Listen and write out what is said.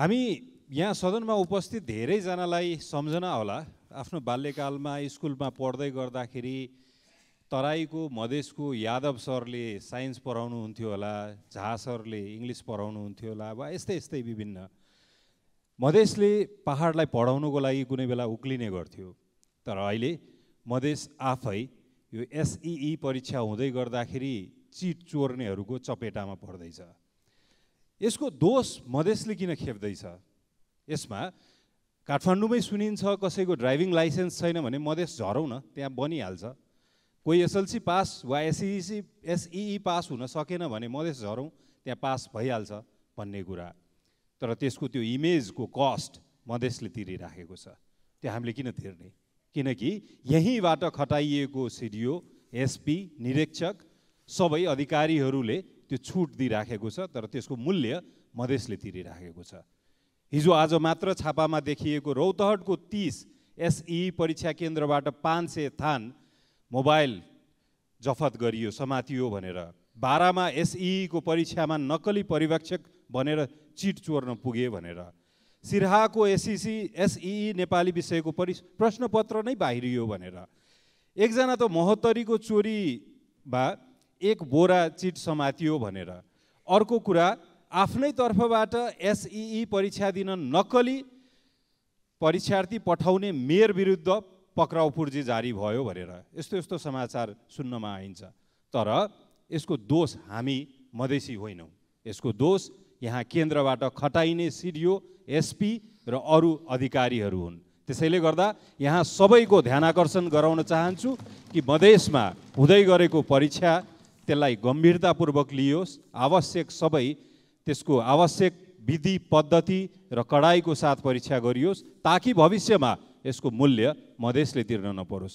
हामी यहाँ सदनमा उपस्थित धेरैजनालाई सम्झना होला। आफ्नो बाल्यकालमा स्कुलमा पढ्दै गर्दाखेरि तराईको मधेसको यादव सरले साइन्स पढाउनुहुन्थ्यो होला झा सरले इङ्ग्लिस पढाउनुहुन्थ्यो होला वा यस्तै यस्तै विभिन्न। मधेसले पहाडलाई पढाउनुको लागि कुनै बेला उक्लिने गर्थ्यो। तर अहिले मधेस आफै यो एसइई परीक्षा हुँदै गर्दाखेरि चिट चोर्नेहरूको चपेटामा पर्दैछ। यसको दोष मधेसले किन खेप्दैछ? यसमा काठमाडौँमै सुनिन्छ कसैको ड्राइभिङ लाइसेन्स छैन भने मधेस झरौँ न त्यहाँ बनिहाल्छ। कोही एसएलसी पास वा एसइसी एसइई पास हुन सकेन भने मधेस झरौँ त्यहाँ पास भइहाल्छ भन्ने कुरा। तर त्यसको त्यो इमेजको कस्ट मधेसले तिरिराखेको छ। त्यो हामीले किन तिर्ने? किनकि यहीँबाट खटाइएको सिडिओ एसपी निरीक्षक सबै अधिकारीहरूले त्यो छुट दिइराखेको छ तर त्यसको मूल्य मधेसले तिरिराखेको छ। हिजो आज मात्र छापामा देखिएको रौतहटको तिस एसई परीक्षा केन्द्रबाट पाँच सय थान मोबाइल जफत गरियो समातियो भनेर। बाह्रमा एसइको परीक्षामा नक्कली पर्यवेक्षक भनेर चिट चोर्न पुगे भनेर। सिरहाको एसइसी एसइई नेपाली विषयको परि प्रश्नपत्र नै बाहिरियो भनेर। एकजना त महोत्तरीको चोरीमा एक बोरा चिट समातियो भनेर। अर्को कुरा आफ्नै तर्फबाट एसइई परीक्षा दिन नक्कली परीक्षार्थी पठाउने मेयर विरुद्ध पक्राउ पूर्जी जारी भयो भनेर। यस्तो यस्तो समाचार सुन्नमा आइन्छ। तर यसको दोष हामी मधेसी होइनौँ। यसको दोष यहाँ केन्द्रबाट खटाइने सिडिओ एसपी र अरू अधिकारीहरू हुन्। त्यसैले गर्दा यहाँ सबैको ध्यान आकर्षण गराउन चाहन्छु कि मधेसमा हुँदै गरेको परीक्षा त्यसलाई गम्भीरतापूर्वक लियोस्। आवश्यक सबै त्यसको आवश्यक विधि पद्धति र कडाइको साथ परीक्षा गरियोस् ताकि भविष्यमा यसको मूल्य मधेसले तिर्न नपरोस्।